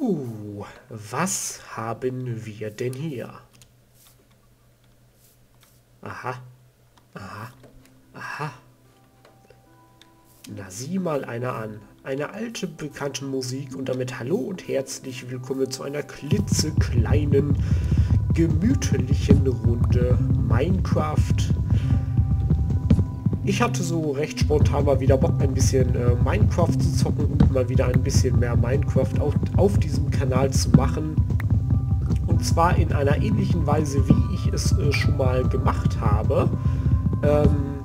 So, was haben wir denn hier? Aha, aha, aha. Na, sieh mal einer an. Eine alte, bekannte Musik und damit hallo und herzlich willkommen zu einer klitzekleinen, gemütlichen Runde Minecraft. Ich hatte so recht spontan mal wieder Bock, ein bisschen äh, Minecraft zu zocken und mal wieder ein bisschen mehr Minecraft auf, auf diesem Kanal zu machen. Und zwar in einer ähnlichen Weise, wie ich es äh, schon mal gemacht habe. Ähm,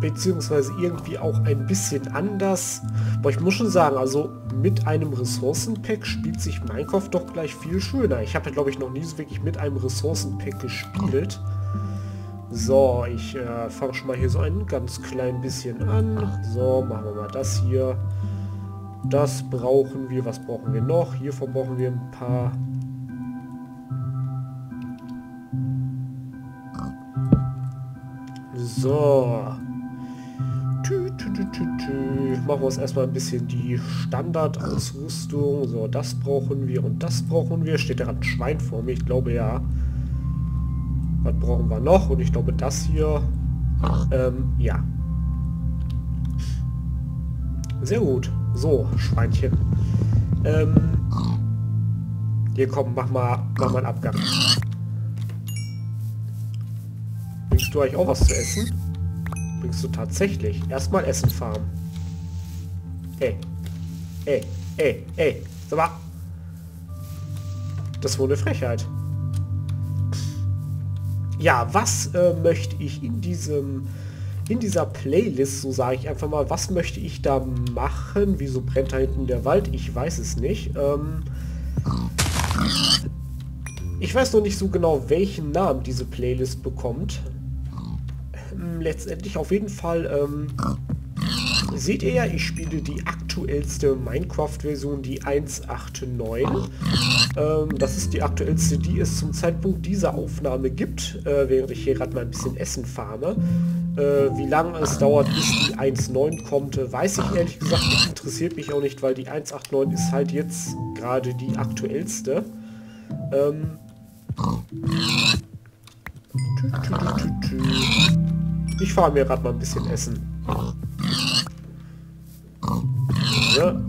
beziehungsweise irgendwie auch ein bisschen anders. Aber ich muss schon sagen, also mit einem Ressourcenpack spielt sich Minecraft doch gleich viel schöner. Ich habe ja, glaube ich, noch nie so wirklich mit einem Ressourcenpack gespielt. So, ich äh, fange schon mal hier so ein ganz klein bisschen an. So, machen wir mal das hier. Das brauchen wir. Was brauchen wir noch? Hiervon brauchen wir ein paar. So. Tü, tü, tü, tü, tü. Machen wir uns erstmal ein bisschen die Standardausrüstung. So, das brauchen wir und das brauchen wir. Steht da ein Schwein vor mir? Ich glaube ja. Was brauchen wir noch? Und ich glaube das hier. Ähm, ja. Sehr gut. So, Schweinchen. Ähm, hier komm, mach mal, mach mal einen Abgang. Bringst du euch auch was zu essen? Bringst du tatsächlich? Erstmal Essen farmen. Ey. Ey, ey, ey. Sag mal. Das eine Frechheit. Ja, was äh, möchte ich in diesem in dieser Playlist, so sage ich einfach mal, was möchte ich da machen? Wieso brennt da hinten der Wald? Ich weiß es nicht. Ähm, ich weiß noch nicht so genau, welchen Namen diese Playlist bekommt. Ähm, letztendlich auf jeden Fall ähm, seht ihr ja, ich spiele die aktuellste Minecraft-Version, die 1.8.9. Ähm, das ist die aktuellste, die es zum Zeitpunkt dieser Aufnahme gibt, äh, während ich hier gerade mal ein bisschen Essen farme. Äh, wie lange es dauert, bis die 1.9 kommt, weiß ich ehrlich gesagt nicht, interessiert mich auch nicht, weil die 1.8.9 ist halt jetzt gerade die aktuellste. Ähm, ich fahre mir gerade mal ein bisschen Essen. Ja.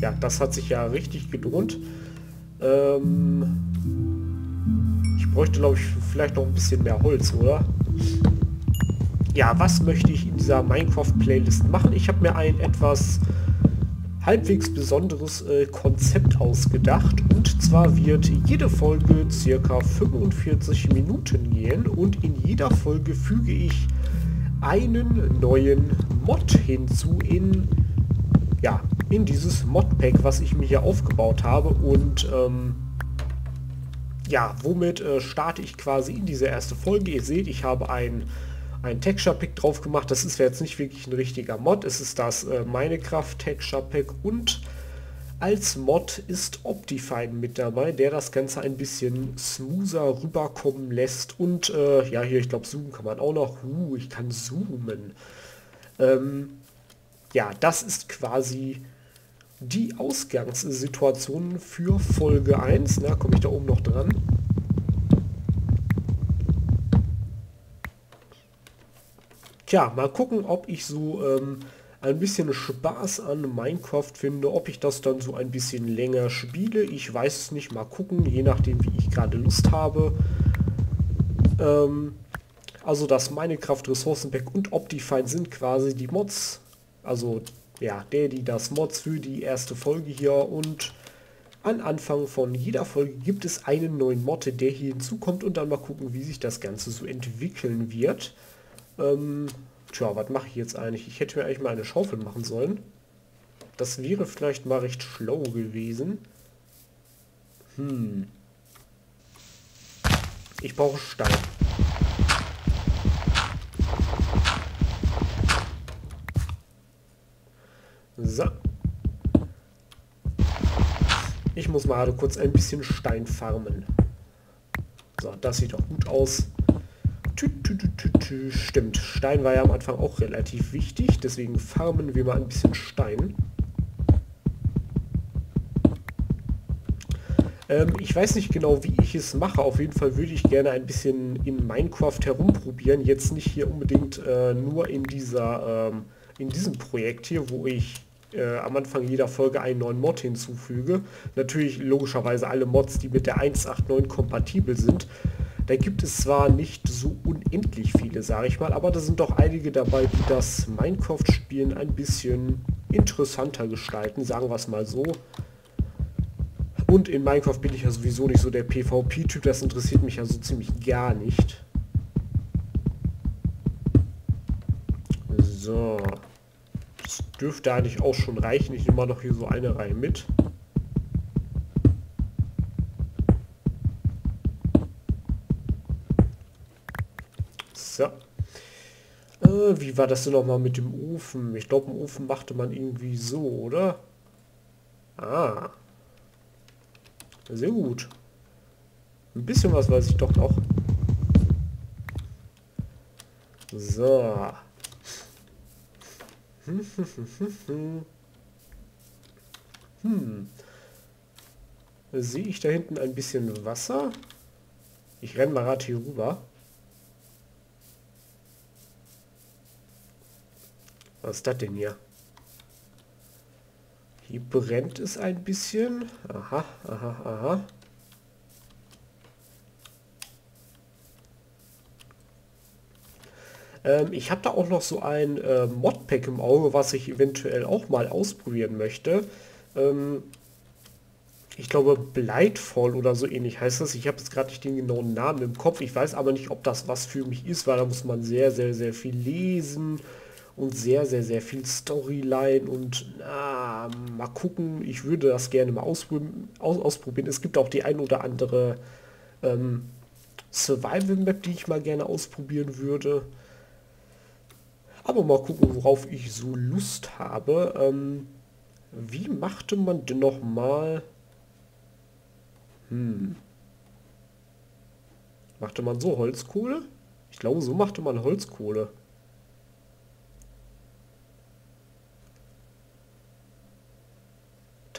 ja, das hat sich ja richtig gelohnt. Ähm, ich bräuchte, glaube ich, vielleicht noch ein bisschen mehr Holz, oder? Ja, was möchte ich in dieser Minecraft-Playlist machen? Ich habe mir ein etwas halbwegs besonderes äh, Konzept ausgedacht. Und zwar wird jede Folge circa 45 Minuten gehen und in jeder Folge füge ich einen neuen Mod hinzu in, ja, in dieses Modpack, was ich mir hier aufgebaut habe. Und ähm, ja, womit äh, starte ich quasi in diese erste Folge. Ihr seht, ich habe ein, ein Texture Pack drauf gemacht. Das ist jetzt nicht wirklich ein richtiger Mod. Es ist das äh, Minecraft Texture Pack und als Mod ist Optifine mit dabei, der das Ganze ein bisschen smoother rüberkommen lässt. Und äh, ja, hier, ich glaube, zoomen kann man auch noch. Uh, ich kann zoomen. Ähm, ja, das ist quasi die Ausgangssituation für Folge 1. Na, komme ich da oben noch dran? Tja, mal gucken, ob ich so ähm, ein bisschen Spaß an Minecraft finde, ob ich das dann so ein bisschen länger spiele. Ich weiß es nicht, mal gucken, je nachdem wie ich gerade Lust habe. Ähm, also das Minecraft Ressourcenpack und Optifine sind quasi die Mods. Also ja, der, die das Mods für die erste Folge hier und an Anfang von jeder Folge gibt es einen neuen Mod, der hier hinzukommt und dann mal gucken, wie sich das Ganze so entwickeln wird. Ähm, tja, was mache ich jetzt eigentlich? Ich hätte mir eigentlich mal eine Schaufel machen sollen. Das wäre vielleicht mal recht schlau gewesen. Hm. Ich brauche Stein. So. Ich muss mal kurz ein bisschen Stein farmen. So, das sieht doch gut aus. Stimmt, Stein war ja am Anfang auch relativ wichtig, deswegen farmen wir mal ein bisschen Stein. Ähm, ich weiß nicht genau, wie ich es mache. Auf jeden Fall würde ich gerne ein bisschen in Minecraft herumprobieren. Jetzt nicht hier unbedingt äh, nur in dieser, ähm, in diesem Projekt hier, wo ich äh, am Anfang jeder Folge einen neuen Mod hinzufüge. Natürlich logischerweise alle Mods, die mit der 1.8.9 kompatibel sind. Da gibt es zwar nicht so unendlich viele, sage ich mal, aber da sind doch einige dabei, die das Minecraft-Spielen ein bisschen interessanter gestalten, sagen wir es mal so. Und in Minecraft bin ich ja sowieso nicht so der PvP-Typ, das interessiert mich ja so ziemlich gar nicht. So. Das dürfte eigentlich auch schon reichen. Ich nehme mal noch hier so eine Reihe mit. So. Äh, wie war das denn nochmal mit dem Ofen? Ich glaube, im Ofen machte man irgendwie so, oder? Ah. Sehr gut. Ein bisschen was weiß ich doch noch. So. Hm. Sehe ich da hinten ein bisschen Wasser? Ich renne mal gerade hier rüber. Was ist das denn hier? Hier brennt es ein bisschen. Aha, aha, aha. Ähm, ich habe da auch noch so ein äh, Modpack im Auge, was ich eventuell auch mal ausprobieren möchte. Ähm, ich glaube Blightfall oder so ähnlich heißt das. Ich habe jetzt gerade nicht den genauen Namen im Kopf. Ich weiß aber nicht, ob das was für mich ist, weil da muss man sehr, sehr, sehr viel lesen und sehr, sehr, sehr viel Storyline und na, mal gucken. Ich würde das gerne mal ausprobieren. Aus, ausprobieren. Es gibt auch die ein oder andere ähm, Survival Map, die ich mal gerne ausprobieren würde. Aber mal gucken, worauf ich so Lust habe. Ähm, wie machte man denn noch mal? Hm. Machte man so Holzkohle? Ich glaube, so machte man Holzkohle.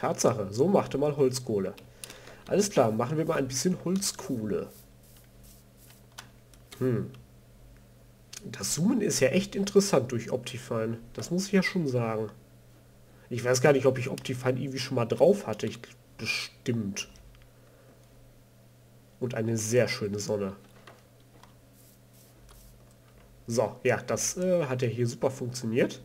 Tatsache, so machte man Holzkohle. Alles klar, machen wir mal ein bisschen Holzkohle. Hm. Das Zoomen ist ja echt interessant durch Optifine. Das muss ich ja schon sagen. Ich weiß gar nicht, ob ich Optifine irgendwie schon mal drauf hatte. Ich, bestimmt. Und eine sehr schöne Sonne. So, ja, das äh, hat ja hier super funktioniert.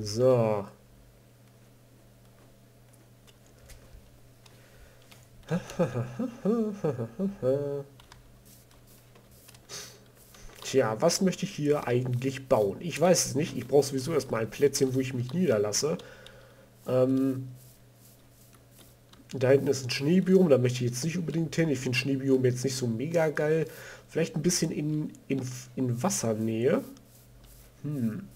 So. Tja, was möchte ich hier eigentlich bauen? Ich weiß es nicht. Ich brauche sowieso erstmal ein Plätzchen, wo ich mich niederlasse. Ähm, da hinten ist ein Schneebiom, da möchte ich jetzt nicht unbedingt hin. Ich finde Schneebiom jetzt nicht so mega geil. Vielleicht ein bisschen in, in, in Wassernähe. Hm.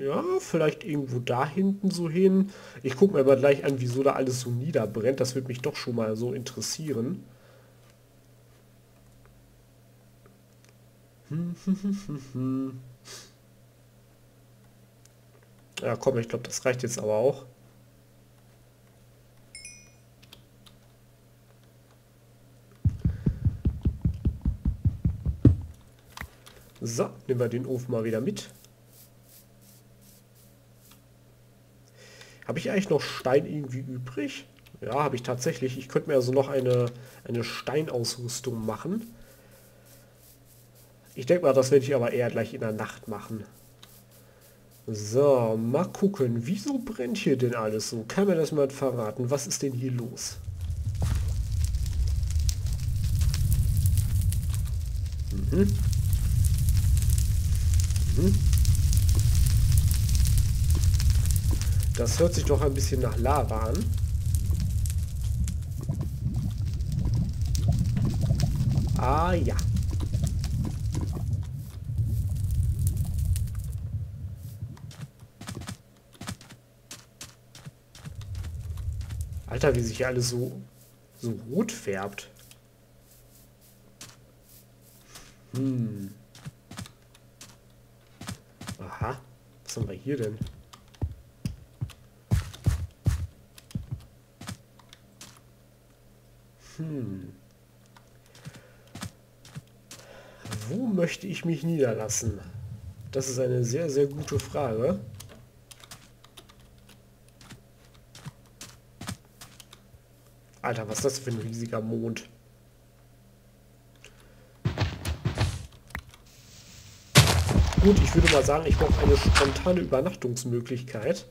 Ja, vielleicht irgendwo da hinten so hin. Ich gucke mir aber gleich an, wieso da alles so niederbrennt. Das wird mich doch schon mal so interessieren. Ja, komm, ich glaube, das reicht jetzt aber auch. So, nehmen wir den Ofen mal wieder mit. Habe ich eigentlich noch Stein irgendwie übrig? Ja, habe ich tatsächlich. Ich könnte mir also noch eine, eine Steinausrüstung machen. Ich denke mal, das werde ich aber eher gleich in der Nacht machen. So, mal gucken. Wieso brennt hier denn alles so? Kann mir das mal verraten? Was ist denn hier los? Mhm. Mhm. Das hört sich doch ein bisschen nach Lava an. Ah ja. Alter, wie sich alles so, so rot färbt. Hm. Aha. Was haben wir hier denn? Hm. Wo möchte ich mich niederlassen? Das ist eine sehr, sehr gute Frage. Alter, was ist das für ein riesiger Mond? Gut, ich würde mal sagen, ich brauche eine spontane Übernachtungsmöglichkeit.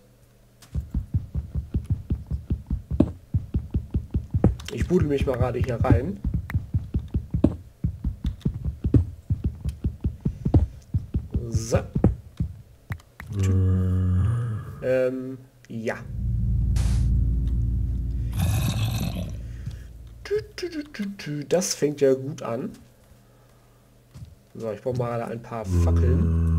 Budel mich mal gerade hier rein. So. Ähm, ja. Das fängt ja gut an. So, ich brauche mal ein paar Fackeln.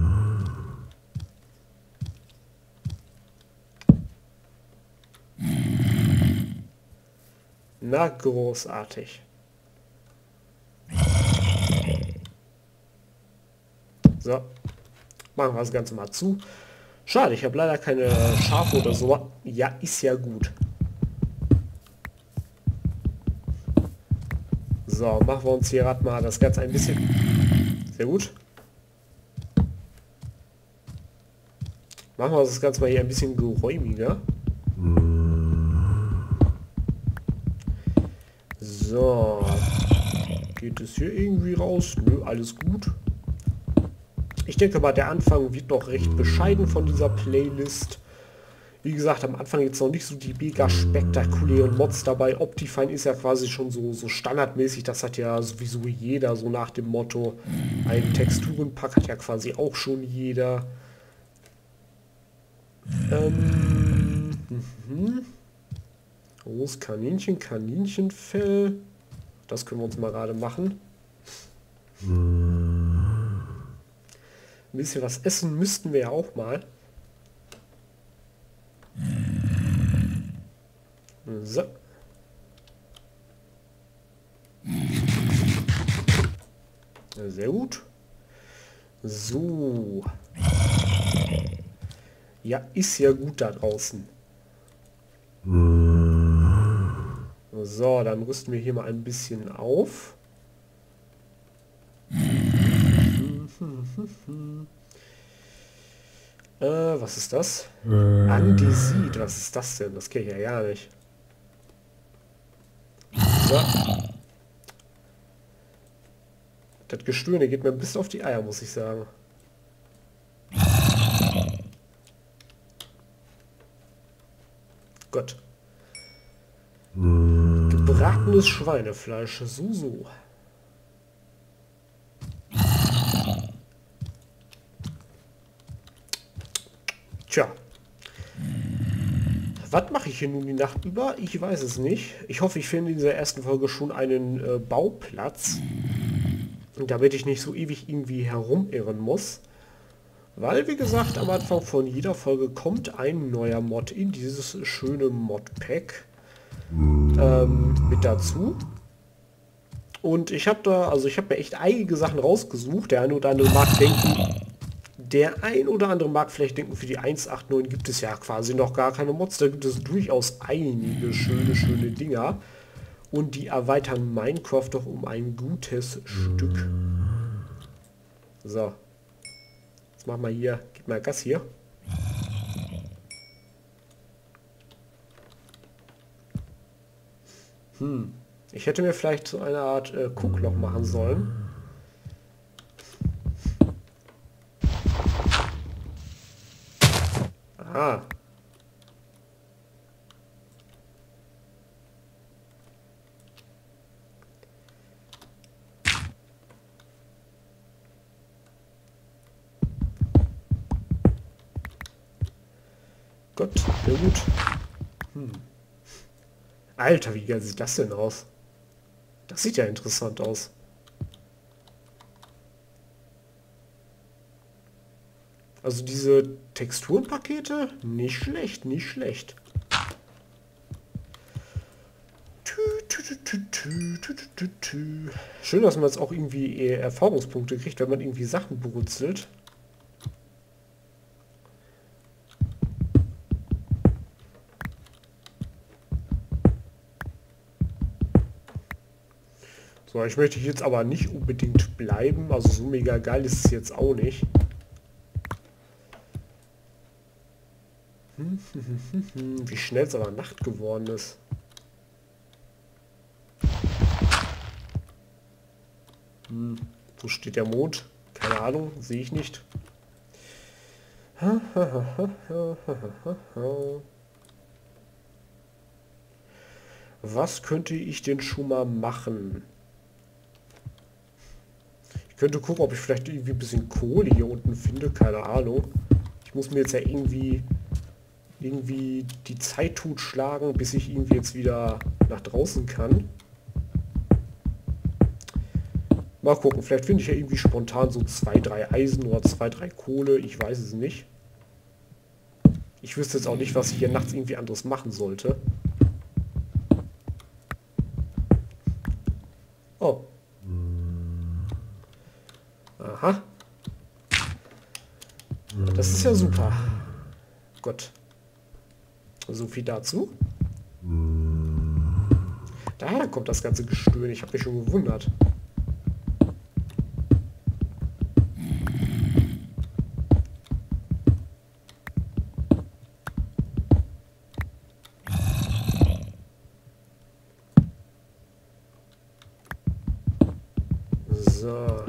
Na, großartig. So. Machen wir das Ganze mal zu. Schade, ich habe leider keine Schafe oder so. Ja, ist ja gut. So, machen wir uns hier gerade mal das Ganze ein bisschen... Sehr gut. Machen wir das Ganze mal hier ein bisschen geräumiger. So. Geht es hier irgendwie raus? Nö, alles gut. Ich denke mal, der Anfang wird noch recht bescheiden von dieser Playlist. Wie gesagt, am Anfang jetzt noch nicht so die mega spektakulären Mods dabei. Optifine ist ja quasi schon so, so standardmäßig. Das hat ja sowieso jeder so nach dem Motto. Ein Texturenpack hat ja quasi auch schon jeder. Ähm, Groß Kaninchen, Kaninchenfell. Das können wir uns mal gerade machen. Ein bisschen was essen müssten wir ja auch mal. So. Sehr gut. So. Ja, ist ja gut da draußen. So, dann rüsten wir hier mal ein bisschen auf. Äh, was ist das? Äh. Andesit, was ist das denn? Das kenne ich ja gar nicht. So. Das Gestöhne geht mir bis auf die Eier, muss ich sagen. Gott. Gebratenes Schweinefleisch. So, so. Tja. Was mache ich hier nun die Nacht über? Ich weiß es nicht. Ich hoffe, ich finde in dieser ersten Folge schon einen äh, Bauplatz. Damit ich nicht so ewig irgendwie herumirren muss. Weil, wie gesagt, am Anfang von jeder Folge kommt ein neuer Mod in dieses schöne Mod-Pack ähm, mit dazu. Und ich habe da, also ich habe mir echt einige Sachen rausgesucht. Der eine oder andere mag denken, der ein oder andere mag vielleicht denken, für die 1.8.9 gibt es ja quasi noch gar keine Mods. Da gibt es durchaus einige schöne, schöne Dinger. Und die erweitern Minecraft doch um ein gutes Stück. So. Jetzt machen wir hier, gib mal Gas hier. Hm. Ich hätte mir vielleicht so eine Art äh, Kuckloch machen sollen. Ah. Gott, sehr gut. Hm. Alter, wie geil sieht das denn aus? Das sieht ja interessant aus. Also diese Texturpakete, nicht schlecht, nicht schlecht. Schön, dass man jetzt auch irgendwie Erfahrungspunkte kriegt, wenn man irgendwie Sachen brutzelt. Ich möchte jetzt aber nicht unbedingt bleiben. Also so mega geil ist es jetzt auch nicht. Wie schnell es aber Nacht geworden ist. Hm, wo steht der Mond? Keine Ahnung, sehe ich nicht. Was könnte ich denn schon mal machen? Könnte gucken, ob ich vielleicht irgendwie ein bisschen Kohle hier unten finde. Keine Ahnung. Ich muss mir jetzt ja irgendwie irgendwie die Zeit totschlagen, bis ich irgendwie jetzt wieder nach draußen kann. Mal gucken, vielleicht finde ich ja irgendwie spontan so zwei, drei Eisen oder zwei, drei Kohle. Ich weiß es nicht. Ich wüsste jetzt auch nicht, was ich hier nachts irgendwie anderes machen sollte. Oh. Aha. Das ist ja super. Gott. So viel dazu. Daher kommt das ganze Gestöhn. Ich habe mich schon gewundert. So.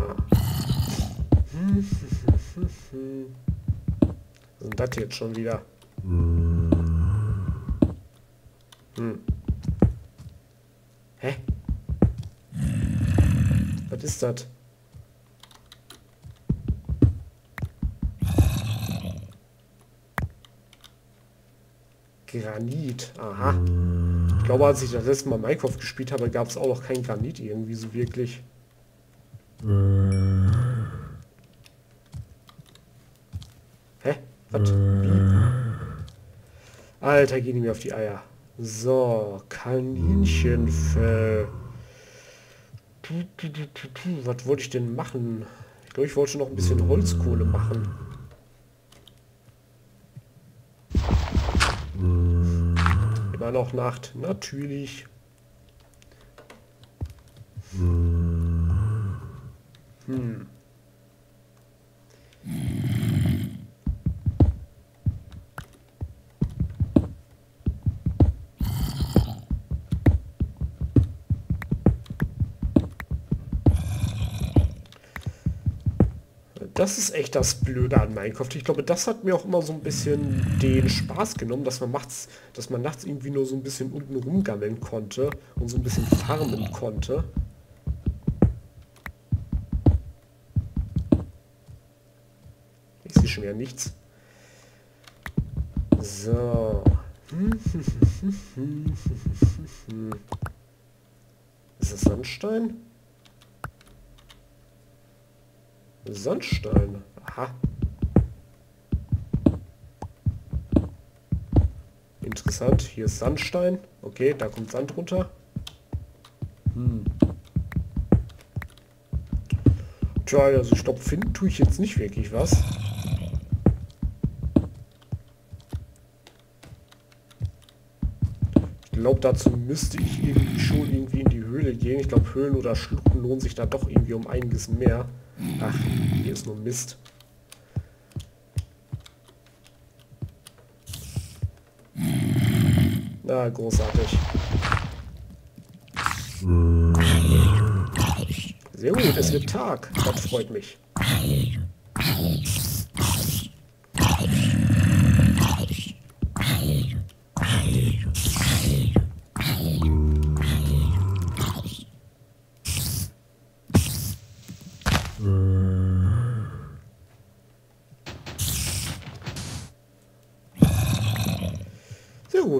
Was ist das jetzt schon wieder? Hm. Hä? Was ist das? Granit. Aha. Ich glaube, als ich das letzte Mal Minecraft gespielt habe, gab es auch noch kein Granit irgendwie so wirklich. Hä? Was? Alter, gehen die mir auf die Eier. So, Kaninchenfell. Was wollte ich denn machen? Ich glaube, ich wollte noch ein bisschen Holzkohle machen. Immer noch Nacht, natürlich. Hm. Das ist echt das Blöde an Minecraft. Ich glaube, das hat mir auch immer so ein bisschen den Spaß genommen, dass man nachts, dass man nachts irgendwie nur so ein bisschen unten rumgammeln konnte und so ein bisschen farmen konnte. Ich sehe schon wieder nichts. So. Ist das Sandstein? Sandstein. Aha. Interessant. Hier ist Sandstein. Okay, da kommt Sand runter. Hm. Tja, also ich glaube, finden tue ich jetzt nicht wirklich was. Ich glaube, dazu müsste ich irgendwie schon irgendwie in die Höhle gehen. Ich glaube, Höhlen oder Schluchten lohnen sich da doch irgendwie um einiges mehr. Ach, hier ist nur Mist. Na, großartig. Sehr gut, es wird Tag. Das freut mich.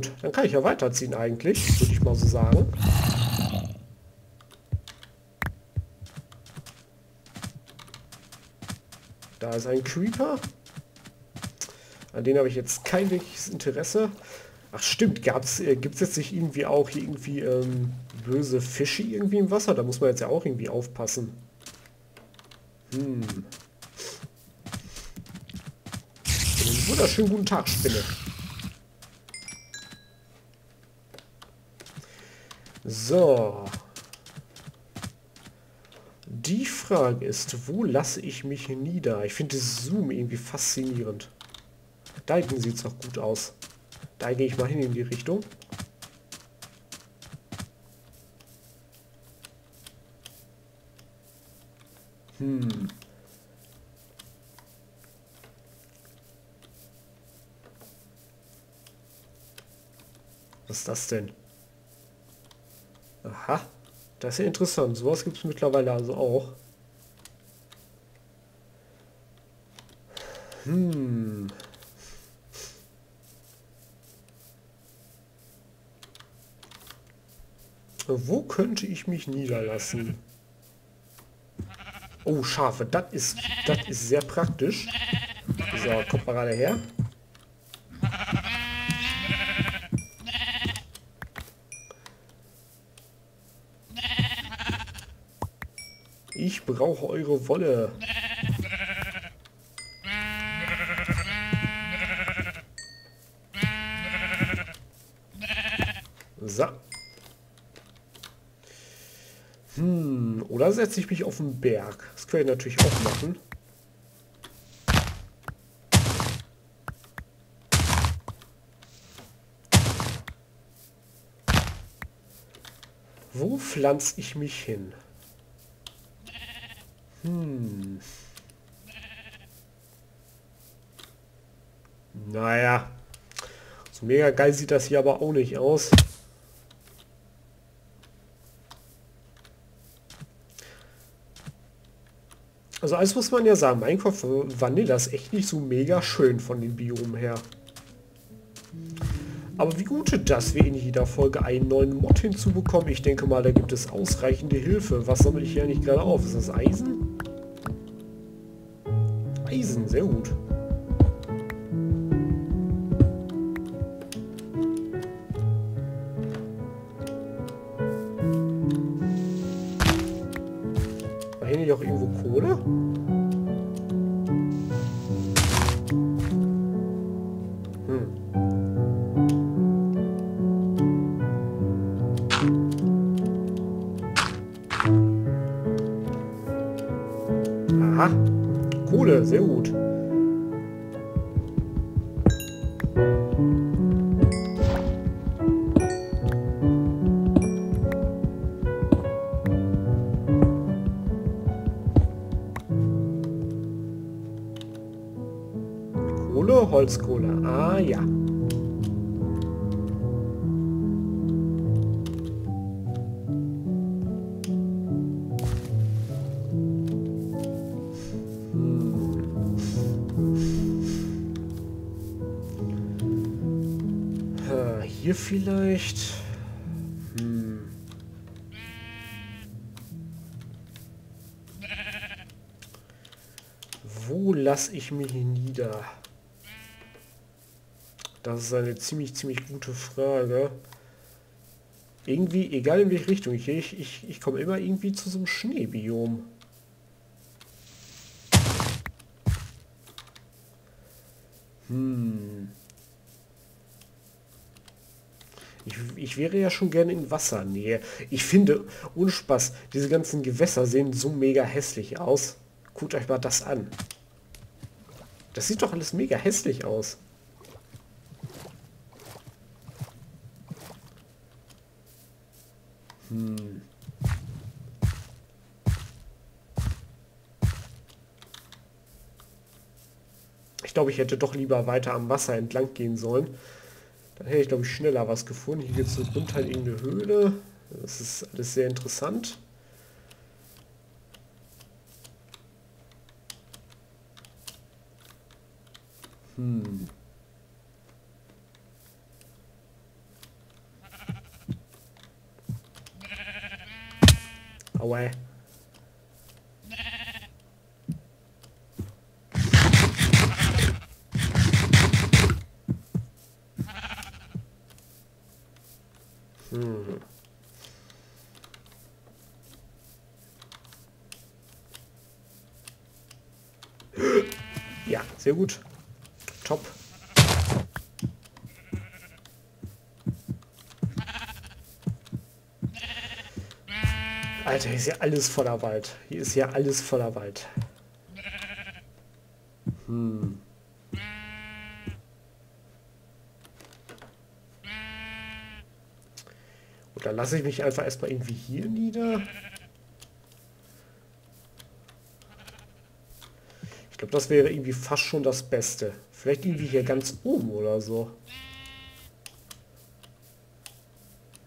Gut, dann kann ich ja weiterziehen eigentlich, würde ich mal so sagen. Da ist ein Creeper. An den habe ich jetzt kein wirkliches Interesse. Ach stimmt, gab's, äh, gibt es jetzt nicht irgendwie auch irgendwie ähm, böse Fische irgendwie im Wasser? Da muss man jetzt ja auch irgendwie aufpassen. Hm. Einen wunderschönen guten Tag, Spinne. So. Die Frage ist, wo lasse ich mich nieder? Ich finde das Zoom irgendwie faszinierend. Da hinten sieht es auch gut aus. Da gehe ich mal hin in die Richtung. Hm. Was ist das denn? Aha. Das ist ja interessant. Sowas gibt es mittlerweile also auch. Hm. Wo könnte ich mich niederlassen? Oh, Schafe. Das ist, das ist sehr praktisch. So, kommt mal gerade her. Ich brauche eure Wolle. So. Hm, oder setze ich mich auf den Berg. Das können wir natürlich auch machen. Wo pflanze ich mich hin? Hm. Naja. So mega geil sieht das hier aber auch nicht aus. Also alles muss man ja sagen, Minecraft Vanilla ist echt nicht so mega schön von den Biomen her. Aber wie gut, dass wir in jeder Folge einen neuen Mod hinzubekommen. Ich denke mal, da gibt es ausreichende Hilfe. Was sammle ich hier eigentlich gerade auf? Ist das Eisen? Eisen, sehr gut. War hier nicht auch irgendwo Kohle? Wo lasse ich mich nieder? Das ist eine ziemlich, ziemlich gute Frage. Irgendwie, egal in welche Richtung ich gehe, ich, ich, komme immer irgendwie zu so einem Schneebiom. Hm. Ich, ich wäre ja schon gerne in Wassernähe. Ich finde, ohne Spaß, diese ganzen Gewässer sehen so mega hässlich aus. Guckt euch mal das an. Das sieht doch alles mega hässlich aus. Hm. Ich glaube, ich hätte doch lieber weiter am Wasser entlang gehen sollen. Dann hätte ich, glaube ich, schneller was gefunden. Hier gibt es so runter irgendeine Höhle. Das ist alles sehr interessant. Hm. Aua. Hm. Ja, sehr gut. Top. Alter, hier ist ja alles voller Wald. Hier ist ja alles voller Wald. Hm. Und dann lasse ich mich einfach erstmal irgendwie hier nieder. Ich glaube, das wäre irgendwie fast schon das Beste. Vielleicht irgendwie hier ganz oben oder so.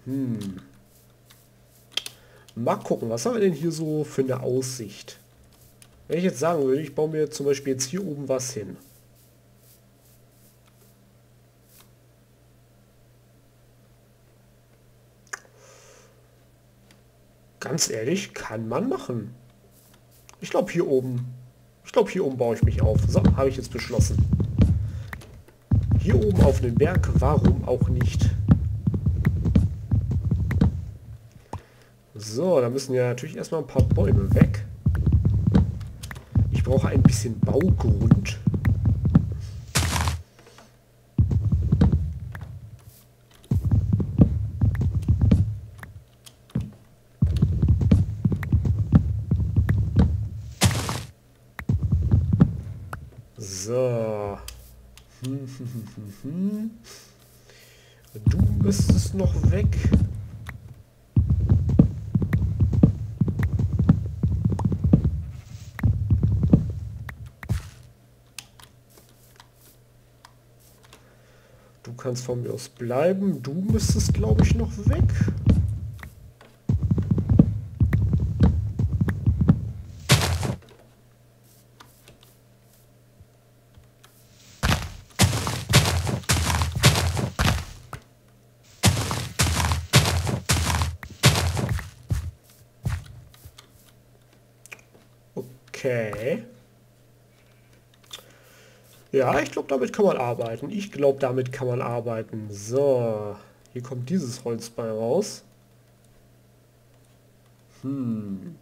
Hm. Mal gucken, was haben wir denn hier so für eine Aussicht? Wenn ich jetzt sagen würde, ich baue mir zum Beispiel jetzt hier oben was hin. Ganz ehrlich, kann man machen. Ich glaube hier oben. Ich glaube hier oben baue ich mich auf. So, habe ich jetzt beschlossen. Hier oben auf dem Berg, warum auch nicht? So, da müssen ja natürlich erstmal ein paar Bäume weg. Ich brauche ein bisschen Baugrund. So. Du müsstest noch weg. kannst von mir aus bleiben. Du müsstest, glaube ich, noch weg. Okay. Ja, ich glaube, damit kann man arbeiten. Ich glaube, damit kann man arbeiten. So, hier kommt dieses Holz bei raus. Hm.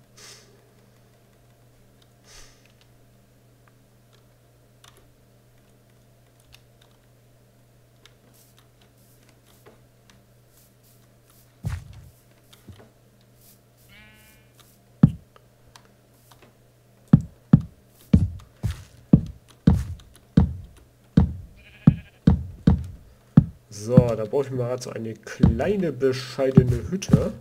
Da brauche ich mal so eine kleine, bescheidene Hütte.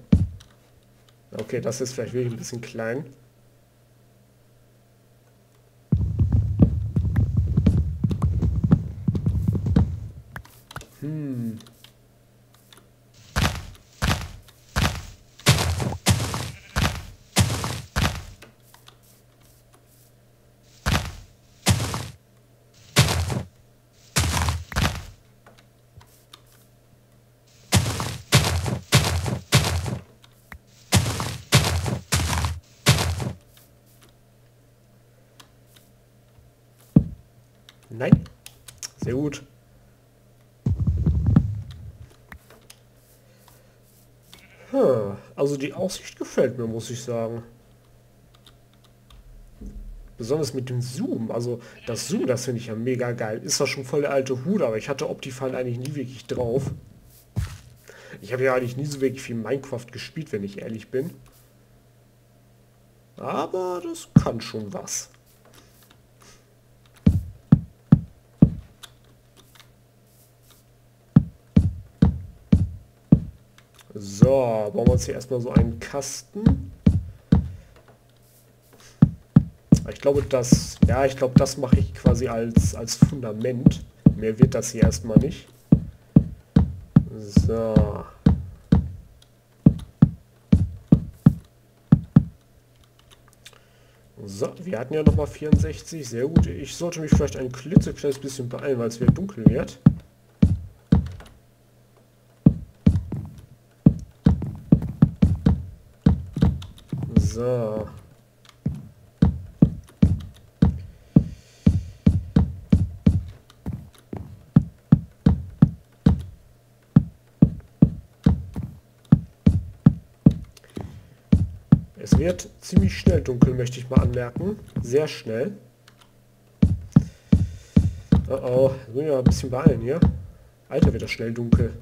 Okay, das ist vielleicht wirklich ein bisschen klein. Hm. Nein. Sehr gut. Also die Aussicht gefällt mir, muss ich sagen. Besonders mit dem Zoom. Also das Zoom, das finde ich ja mega geil. Ist zwar schon voll der alte Hut, aber ich hatte Optifine eigentlich nie wirklich drauf. Ich habe ja eigentlich nie so wirklich viel Minecraft gespielt, wenn ich ehrlich bin. Aber das kann schon was. So, bauen wir uns hier erstmal so einen Kasten. Ich glaube, das, ja, ich glaube, das mache ich quasi als, als Fundament. Mehr wird das hier erstmal nicht. So. So, wir hatten ja nochmal 64, sehr gut. Ich sollte mich vielleicht ein klitzekleines bisschen beeilen, weil es wieder dunkel wird. Wird ziemlich schnell dunkel, möchte ich mal anmerken. Sehr schnell. Oh oh, müssen wir ein bisschen beeilen hier. Alter, wird das schnell dunkel.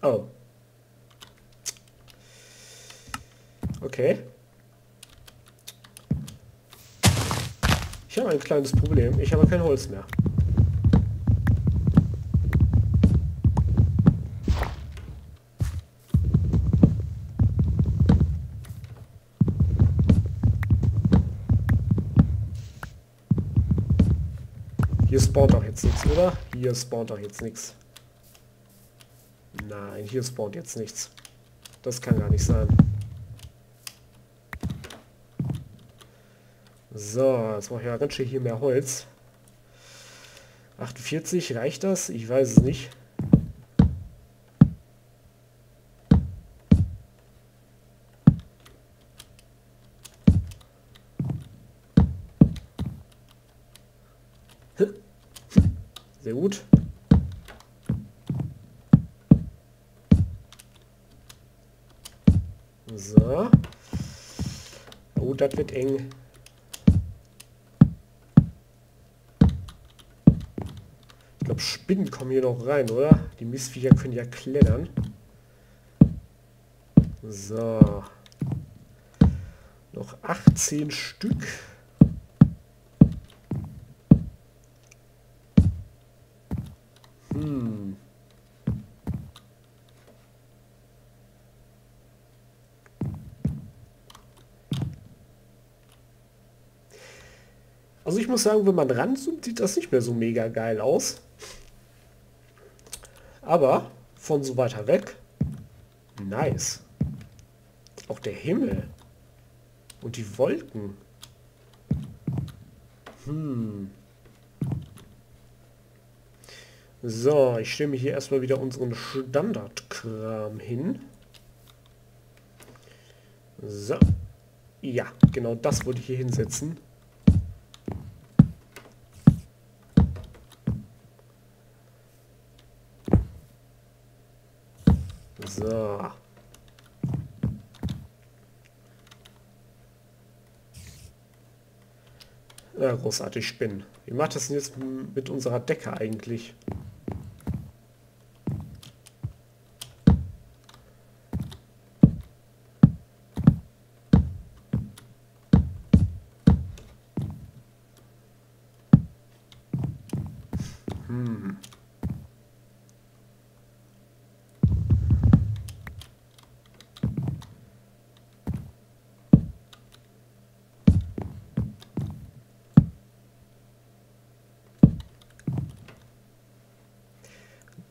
Oh. Okay. Ich habe ein kleines Problem. Ich habe kein Holz mehr. Spawnt doch jetzt nichts, oder? Hier spawnt doch jetzt nichts. Nein, hier spawnt jetzt nichts. Das kann gar nicht sein. So, jetzt mache ich ja ganz schön hier mehr Holz. 48, reicht das? Ich weiß es nicht. Eng. Ich glaube, Spinnen kommen hier noch rein, oder? Die Mistviecher können ja klettern. So. Noch 18 Stück. Muss sagen, wenn man ranzoomt, sieht das nicht mehr so mega geil aus. Aber von so weiter weg, nice. Auch der Himmel und die Wolken. Hm. So, ich stelle mir hier erstmal wieder unseren Standardkram hin. So. Ja, genau das wollte ich hier hinsetzen. So. Ja, großartig Spinnen. Wie macht das denn jetzt mit unserer Decke eigentlich?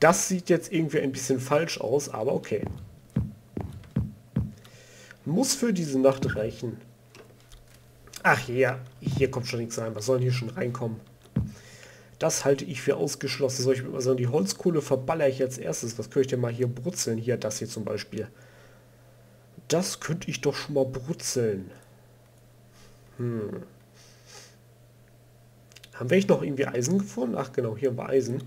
Das sieht jetzt irgendwie ein bisschen falsch aus, aber okay. Muss für diese Nacht reichen. Ach ja, hier kommt schon nichts rein. Was soll hier schon reinkommen? Das halte ich für ausgeschlossen. Soll ich mal sagen, die Holzkohle verballer ich als erstes. Was könnte ich denn mal hier brutzeln? Hier, das hier zum Beispiel. Das könnte ich doch schon mal brutzeln. Hm. Haben wir noch irgendwie Eisen gefunden? Ach genau, hier haben wir Eisen.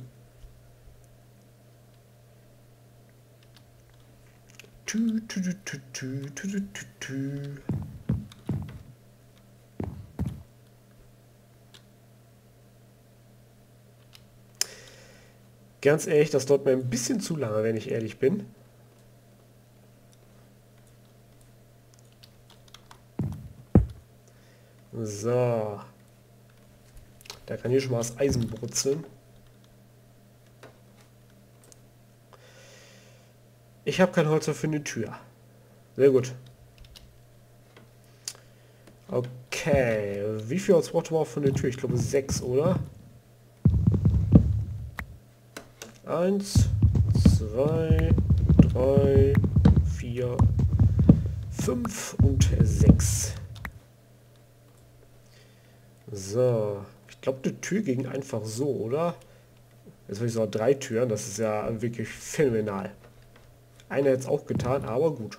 Ganz ehrlich, das dauert mir ein bisschen zu lange, wenn ich ehrlich bin. So. Da kann hier schon mal das Eisen brutzeln. Ich habe kein Holz mehr für eine Tür. Sehr gut. Okay. Wie viel Holz braucht man für eine Tür? Ich glaube sechs, oder? Eins, zwei, drei, vier, fünf und sechs. So. Ich glaube, die Tür ging einfach so, oder? Jetzt habe ich so drei Türen. Das ist ja wirklich phänomenal. Einer jetzt auch getan, aber gut.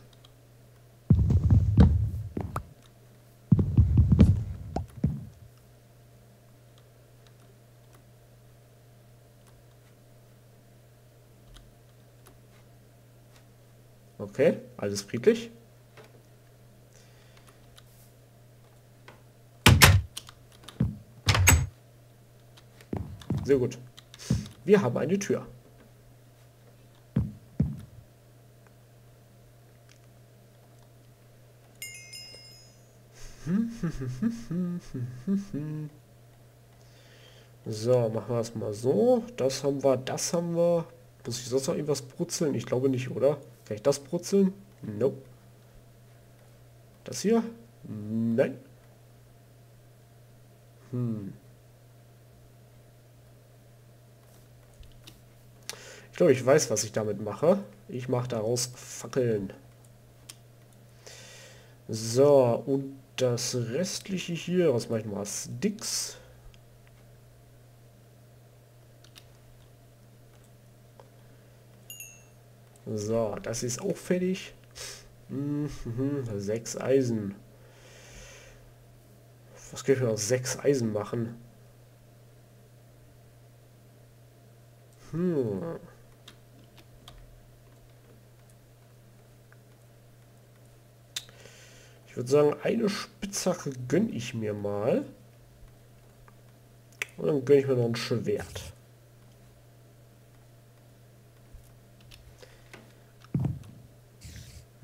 Okay, alles friedlich. Sehr gut. Wir haben eine Tür. So, machen wir es mal so. Das haben wir, das haben wir. Muss ich sonst noch irgendwas brutzeln? Ich glaube nicht, oder? Kann ich das brutzeln? Nope. Das hier? Nein. Hm. Ich glaube, ich weiß, was ich damit mache. Ich mache daraus Fackeln. So, und das restliche hier, was mache ich mal? Sticks. So, das ist auch fertig. Mhm, sechs Eisen. Was kann ich mir aus sechs Eisen machen? Hm. Ich würde sagen, eine Spitzhacke gönne ich mir mal. Und dann gönne ich mir noch ein Schwert.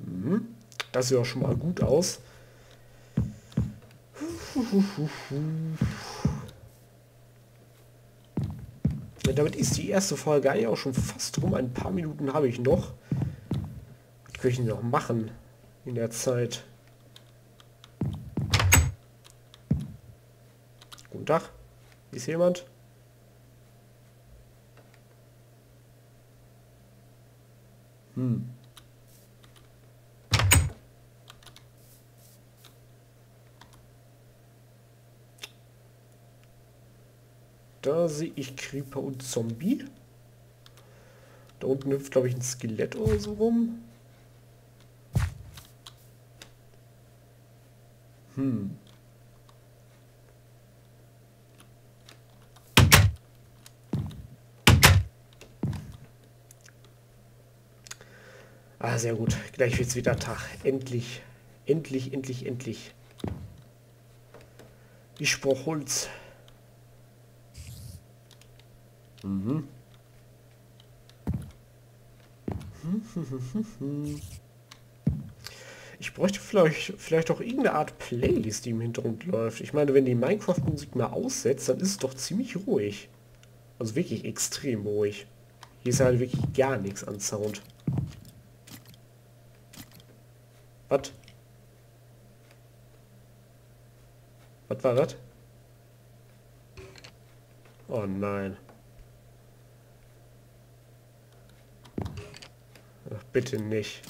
Mhm. Das sieht auch schon mal gut aus. Ja, damit ist die erste Folge eigentlich auch schon fast rum. Ein paar Minuten habe ich noch. Was könnte ich noch machen in der Zeit? Guten Tag. Ist jemand? Hm. Da sehe ich Creeper und Zombie. Da unten hüpft, glaube ich, ein Skelett oder so rum. Hm. Ah, sehr gut. Gleich wird es wieder Tag. Endlich. Endlich, endlich, endlich. Ich brauche Holz. Mhm. Ich bräuchte vielleicht, vielleicht auch irgendeine Art Playlist, die im Hintergrund läuft. Ich meine, wenn die Minecraft-Musik mal aussetzt, dann ist es doch ziemlich ruhig. Also wirklich extrem ruhig. Hier ist halt wirklich gar nichts an Sound. Was? Was war das? Oh nein. Ach, bitte nicht.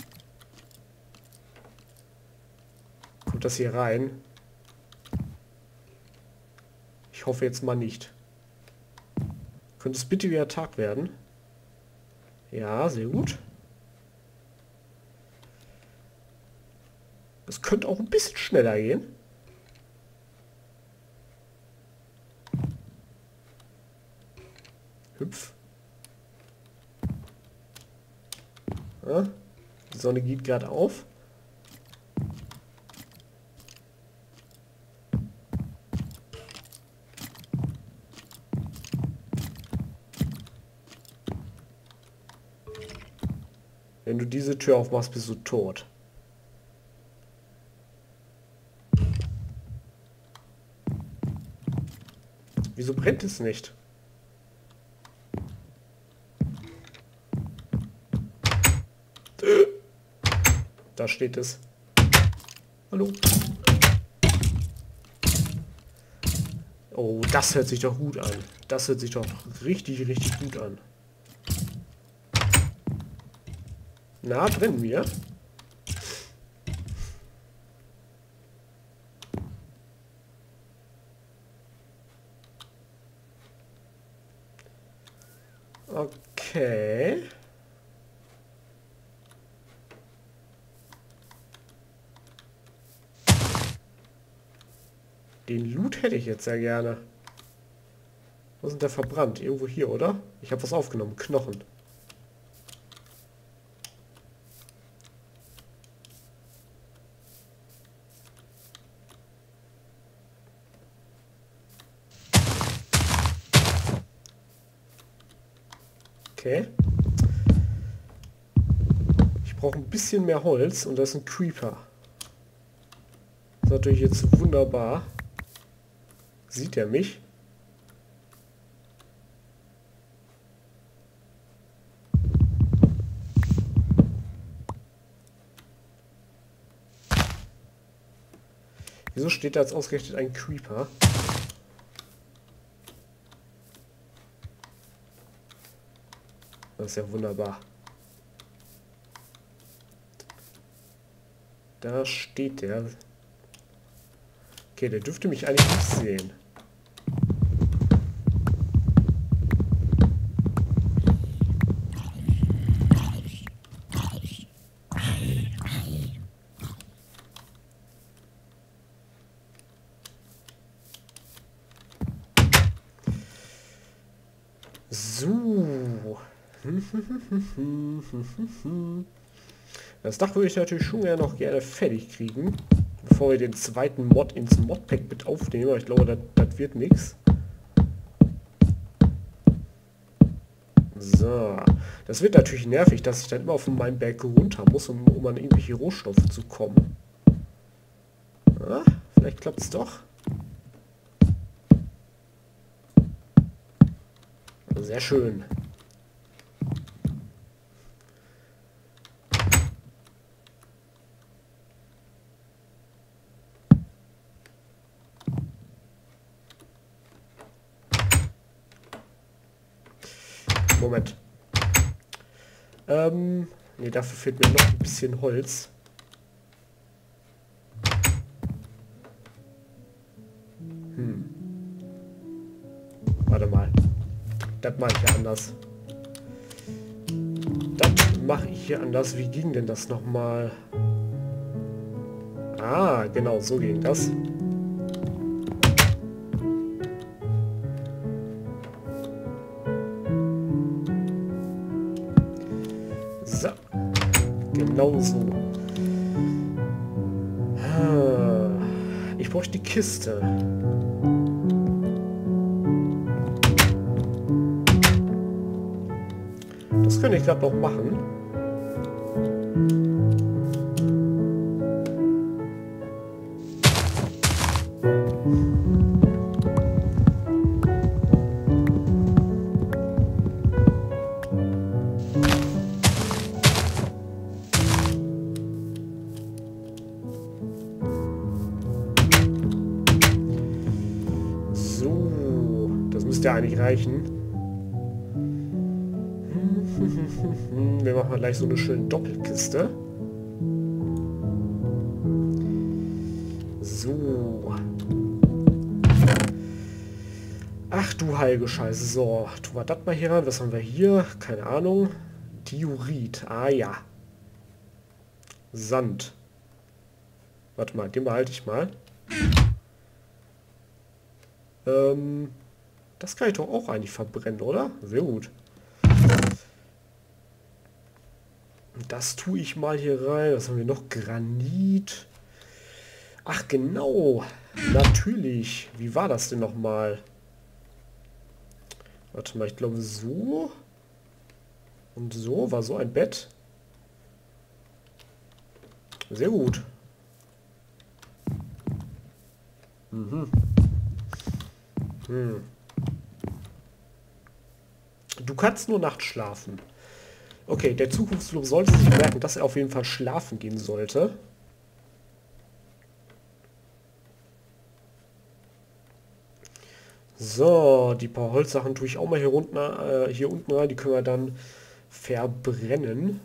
Kommt das hier rein? Ich hoffe jetzt mal nicht. Könnte es bitte wieder Tag werden? Ja, sehr gut. Könnte auch ein bisschen schneller gehen. Hüpf. Ja, die Sonne geht gerade auf. Wenn du diese Tür aufmachst, bist du tot. Wieso brennt es nicht? Da steht es. Hallo. Oh, das hört sich doch gut an. Das hört sich doch richtig, richtig gut an. Na, brennen wir? Okay. Den Loot hätte ich jetzt sehr gerne. Wo sind der verbrannt? Irgendwo hier, oder? Ich habe was aufgenommen. Knochen. Okay. Ich brauche ein bisschen mehr Holz und das ist ein Creeper. Das ist natürlich jetzt wunderbar. Sieht er mich? Wieso steht da jetzt ausgerechnet ein Creeper? Das ist ja wunderbar. Da steht der. Okay, der dürfte mich eigentlich nicht sehen. So. Das Dach würde ich natürlich schon gerne noch gerne fertig kriegen, bevor wir den zweiten Mod ins Modpack mit aufnehmen. Aber ich glaube, das, wird nichts. So. Das wird natürlich nervig, dass ich dann immer auf meinem Berg runter muss, um, um an irgendwelche Rohstoffe zu kommen. Ja, vielleicht klappt es doch. Sehr schön. Ähm, ne, dafür fehlt mir noch ein bisschen Holz. Hm. Warte mal. Das mache ich ja anders. Das mache ich hier anders. Wie ging denn das nochmal? Ah, genau, so ging das. Genau so. Ah, ich bräuchte die Kiste. Das könnte ich gerade noch machen. Müsste eigentlich reichen. Wir machen gleich so eine schöne Doppelkiste. So. Ach du heilige Scheiße. So, tun wir das mal hier. Was haben wir hier? Keine Ahnung. Diorit. Ah ja. Sand. Warte mal, den behalte ich mal. Ähm, das kann ich doch auch eigentlich verbrennen, oder? Sehr gut. Das tue ich mal hier rein. Was haben wir noch? Granit. Ach genau. Natürlich. Wie war das denn nochmal? Warte mal, ich glaube so. Und so. War so ein Bett. Sehr gut. Mhm. Hm. Du kannst nur nachts schlafen. Okay, der Zukunftslob sollte sich merken, dass er auf jeden Fall schlafen gehen sollte. So, die paar Holzsachen tue ich auch mal hier unten, äh, hier unten rein. Die können wir dann verbrennen.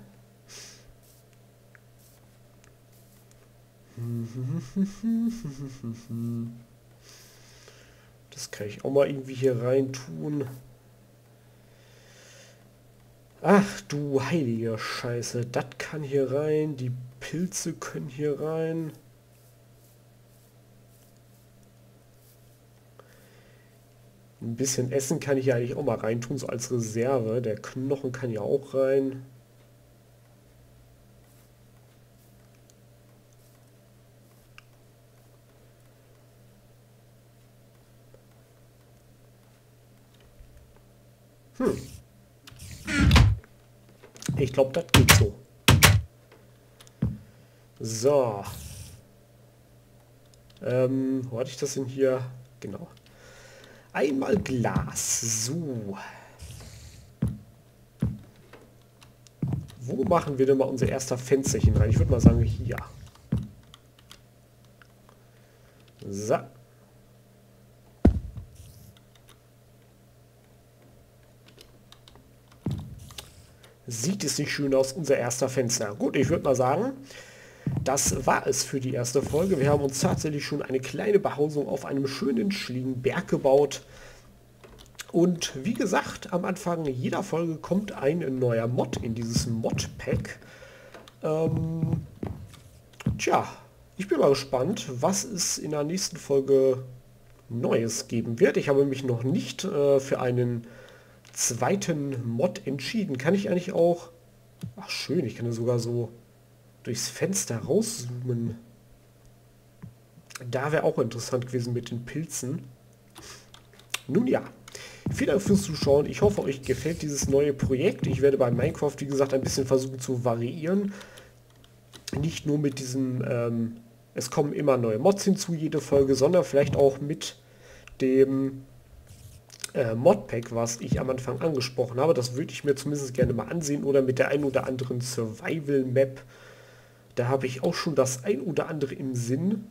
Das kann ich auch mal irgendwie hier rein tun. Ach du heilige Scheiße, das kann hier rein, die Pilze können hier rein. Ein bisschen Essen kann ich ja eigentlich auch mal reintun, so als Reserve. Der Knochen kann ja auch rein. Hm. Ich glaube, das geht so. So. Ähm, wo hatte ich das denn hier? Genau. Einmal Glas. So. Wo machen wir denn mal unser erster Fensterchen rein? Ich würde mal sagen hier. So. Sieht es nicht schön aus, unser erster Fenster. Gut, ich würde mal sagen, das war es für die erste Folge. Wir haben uns tatsächlich schon eine kleine Behausung auf einem schönen, schliegen Berg gebaut. Und wie gesagt, am Anfang jeder Folge kommt ein neuer Mod in dieses Mod-Pack. Ähm, tja, ich bin mal gespannt, was es in der nächsten Folge Neues geben wird. Ich habe mich noch nicht äh, für einen zweiten Mod entschieden. Kann ich eigentlich auch... Ach schön, ich kann sogar so durchs Fenster rauszoomen. Da wäre auch interessant gewesen mit den Pilzen. Nun ja, vielen Dank fürs Zuschauen. Ich hoffe, euch gefällt dieses neue Projekt. Ich werde bei Minecraft, wie gesagt, ein bisschen versuchen zu variieren. Nicht nur mit diesem, ähm, es kommen immer neue Mods hinzu, jede Folge, sondern vielleicht auch mit dem äh, Modpack, was ich am Anfang angesprochen habe. Das würde ich mir zumindest gerne mal ansehen oder mit der ein oder anderen Survival Map da habe ich auch schon das ein oder andere im Sinn.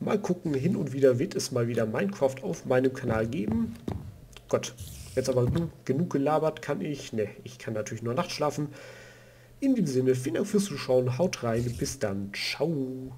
Mal gucken, hin und wieder wird es mal wieder Minecraft auf meinem Kanal geben. Gott, jetzt aber genug gelabert kann ich. Ne, ich kann natürlich nur nachts schlafen. In dem Sinne, vielen Dank fürs Zuschauen, haut rein, bis dann, ciao.